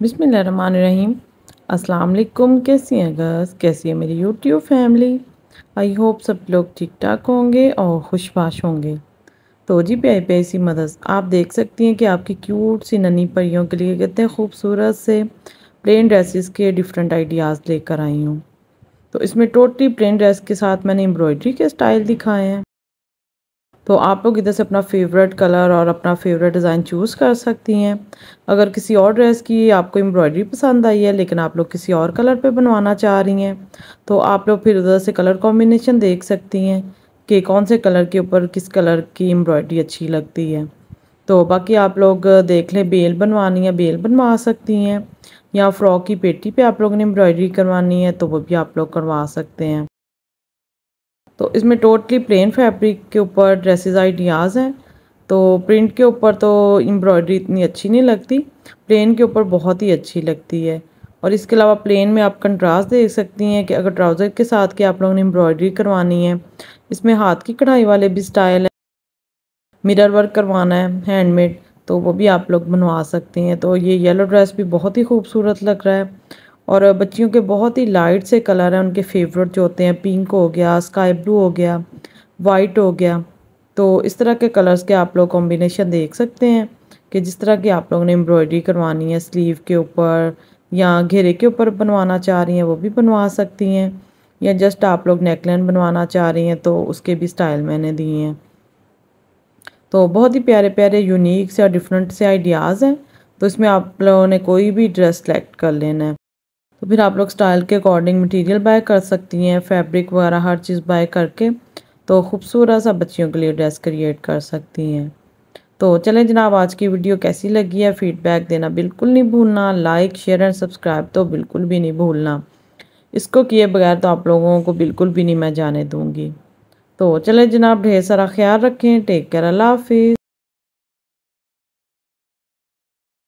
बिसमीम अस्सलाम वालेकुम कैसी हैं गर्ल्स? कैसी है मेरी यूट्यूब फैमिली? आई होप सब लोग ठीक ठाक होंगे और खुशबाश होंगे। तो जी, प्यारी प्यारी सी मदर्स आप देख सकती हैं कि आपकी क्यूट सी नन्ही परियों के लिए कितने खूबसूरत से प्लेन ड्रेसेस के डिफरेंट आइडियाज़ लेकर आई हूँ। तो इसमें टोटली प्लेन ड्रेस के साथ मैंने एम्ब्रॉयडरी के स्टाइल दिखाए हैं। तो आप लोग इधर से अपना फेवरेट कलर और अपना फेवरेट डिज़ाइन चूज़ कर सकती हैं। अगर किसी और ड्रेस की आपको एम्ब्रॉयडरी पसंद आई है, लेकिन आप लोग किसी और कलर पे बनवाना चाह रही हैं तो आप लोग फिर उधर से कलर कॉम्बिनेशन देख सकती हैं कि कौन से कलर के ऊपर किस कलर की एम्ब्रॉयडरी अच्छी लगती है। तो बाकी आप लोग देख लें, बेल बनवानी है, बेल बनवा सकती हैं, या फ्रॉक की पेटी पे आप लोगों ने एम्ब्रॉयडरी करवानी है तो वो भी आप लोग करवा सकते हैं। तो इसमें टोटली प्लेन फैब्रिक के ऊपर ड्रेसेस आइडियाज़ हैं। तो प्रिंट के ऊपर तो एम्ब्रॉयडरी इतनी अच्छी नहीं लगती प्लेन के ऊपर बहुत ही अच्छी लगती है। और इसके अलावा प्लेन में आप कंट्रास्ट देख सकती हैं कि अगर ट्राउज़र के साथ के आप लोगों ने एम्ब्रॉयडरी करवानी है, इसमें हाथ की कढ़ाई वाले भी स्टाइल हैं। मिरर वर्क करवाना है हैंडमेड तो वो भी आप लोग बनवा सकते हैं। तो ये येलो ड्रेस भी बहुत ही खूबसूरत लग रहा है। और बच्चियों के बहुत ही लाइट से कलर हैं, उनके फेवरेट जो होते हैं पिंक हो गया स्काई ब्लू हो गया वाइट हो गया। तो इस तरह के कलर्स के आप लोग कॉम्बिनेशन देख सकते हैं कि जिस तरह की आप लोगों ने एम्ब्रॉयडरी करवानी है स्लीव के ऊपर या घेरे के ऊपर बनवाना चाह रही हैं, वो भी बनवा सकती हैं। या जस्ट आप लोग नेकलाइन बनवाना चाह रही हैं तो उसके भी स्टाइल मैंने दिए हैं। तो बहुत ही प्यारे प्यारे यूनिक से और डिफरेंट से आइडियाज़ हैं तो इसमें आप लोगों ने कोई भी ड्रेस सेलेक्ट कर लेना है। तो फिर आप लोग स्टाइल के अकॉर्डिंग मटेरियल बाय कर सकती हैं फैब्रिक वगैरह हर चीज़ बाय करके तो खूबसूरत सा बच्चियों के लिए ड्रेस क्रिएट कर सकती हैं। तो चलें जनाब, आज की वीडियो कैसी लगी है? फीडबैक देना बिल्कुल नहीं भूलना लाइक शेयर एंड सब्सक्राइब तो बिल्कुल भी नहीं भूलना। इसको किए बगैर तो आप लोगों को बिल्कुल भी नहीं मैं जाने दूँगी। तो चलें जनाब, ढेर सारा ख्याल रखें टेक केयर अल्लाह हाफिज़।